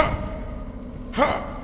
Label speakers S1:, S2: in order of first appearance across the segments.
S1: Ha! Ha!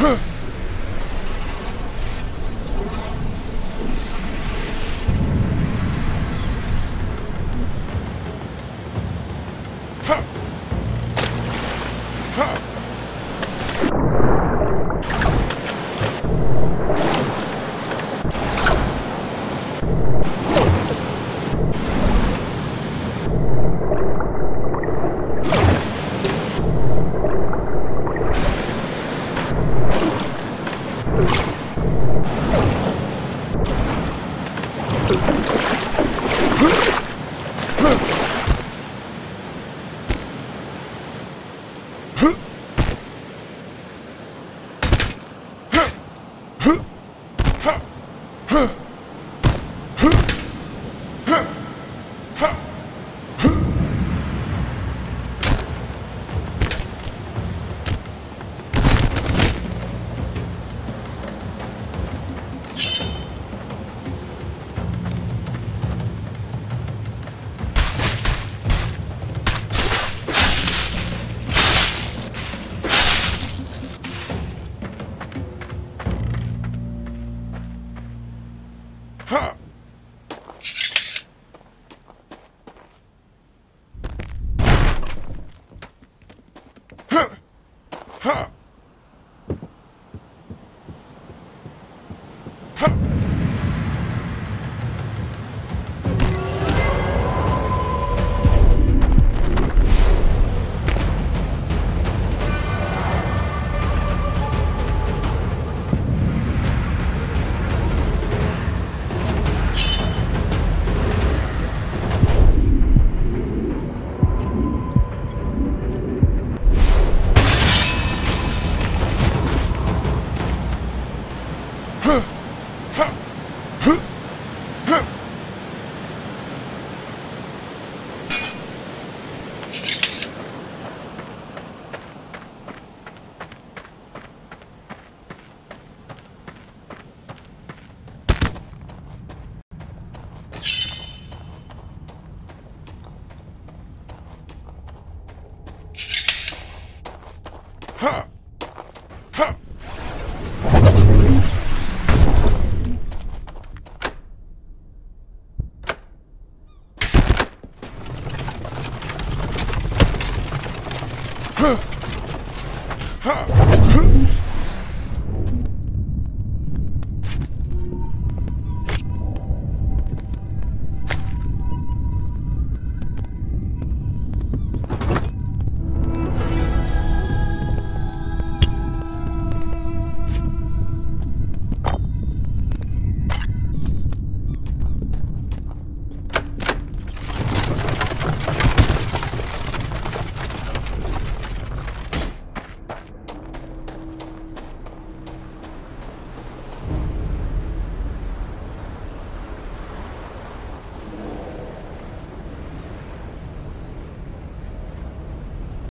S1: Huh. ふっ Huh.